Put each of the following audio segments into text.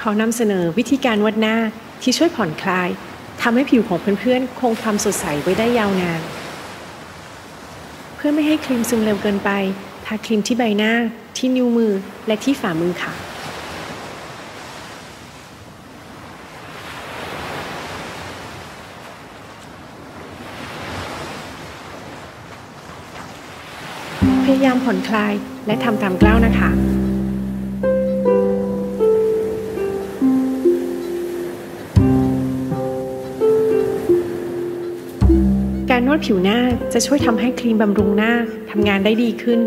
ขอนำเสนอวิธีการนวดหน้าที่ช่วยผ่อนคลายทำให้ผิวของเพื่อนๆ คงความสดใสไว้ได้ยาวนาน เพื่อไม่ให้ครีมซึมเร็วเกินไป ทาครีมที่ใบหน้า ที่นิ้วมือ และที่ฝ่ามือค่ะ พยายามผ่อนคลายและทำตามกล้าวนะคะ การนวดผิวหน้าจะช่วยทำให้ครีมบำรุงหน้าทำงานได้ดีขึ้น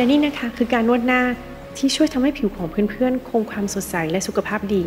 และนี่นะคะคือการนวดหน้าที่ช่วยทำให้ผิวของเพื่อนๆ คงความสดใสและสุขภาพดี